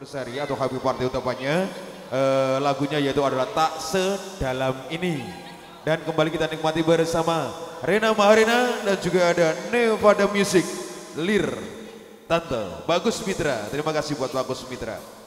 anniversary atau happy party utamanya. Eh, lagunya yaitu adalah Tak Sedalam Ini. Dan kembali kita nikmati bersama Rena Maharina dan juga ada Nevada Music, Lir, Tante, Bagus Mitra. Terima kasih buat Bagus Mitra.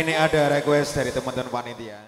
Ini ada request dari teman-teman panitia.